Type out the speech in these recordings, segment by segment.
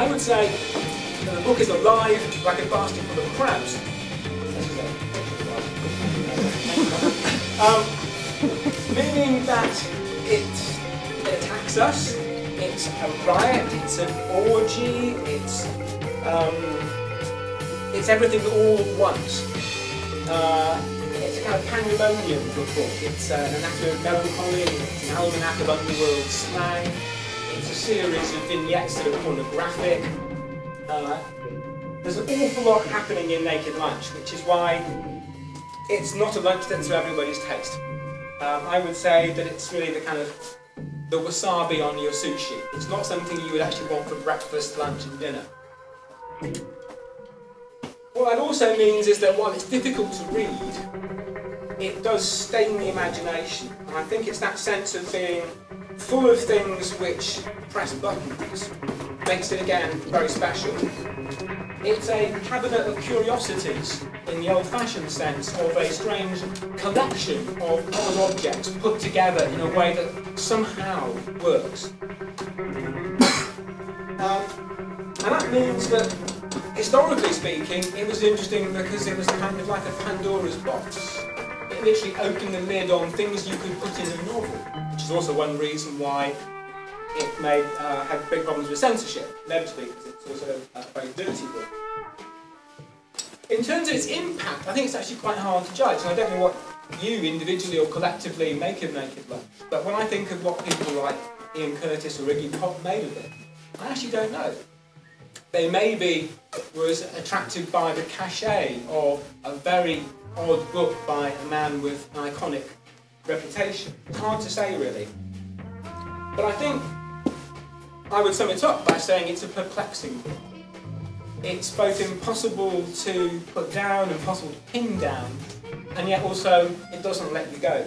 I would say that the book is alive like a basket full of crabs. Um, meaning that it, it attacks us, it's a riot, it's an orgy, it's um, it's everything all at once. Uh, it's a kind of pandemonium book. It's uh, an anatomy of melancholy, it's an almanac of underworld slang, it's a series of vignettes that are pornographic. Uh, there's an awful lot happening in Naked Lunch, which is why it's not a lunch that's to everybody's taste. Um, I would say that it's really the kind of the wasabi on your sushi. It's not something you would actually want for breakfast, lunch and dinner. What that also means is that while it's difficult to read, it does stain the imagination. And I think it's that sense of being full of things which press buttons makes it again very special. It's a cabinet of curiosities in the old-fashioned sense of a strange collection of odd objects put together in a way that somehow works. Um, and that means that, historically speaking, it was interesting because it was kind of like a Pandora's box. It literally opened the lid on things you could put in a novel, which is also one reason why it may uh, have big problems with censorship, inevitably, because it's also a very dirty book. In terms of its impact, I think it's actually quite hard to judge, and I don't know what you individually or collectively make of Naked Lunch, but when I think of what people like Ian Curtis or Iggy Pop made of it, I actually don't know. They maybe was attracted by the cachet of a very odd book by a man with an iconic reputation. It's hard to say really. But I think I would sum it up by saying it's a perplexing book. It's both impossible to put down, impossible to pin down, and yet also it doesn't let you go.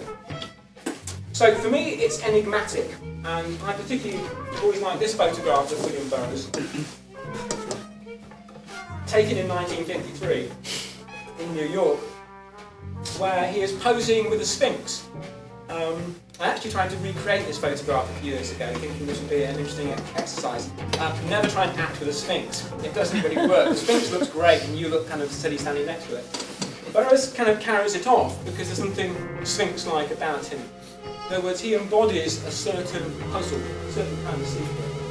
So for me, it's enigmatic, and I particularly always like this photograph of William Burroughs, taken in 1953 in New York, where he is posing with a sphinx. Um, I actually tried to recreate this photograph a few years ago, thinking this would be an interesting exercise. Uh, never try and act with a sphinx. It doesn't really work. The sphinx looks great, and you look kind of silly standing next to it. Burroughs kind of carries it off because there's something sphinx-like about him. In other words, he embodies a certain puzzle, a certain kind of secret.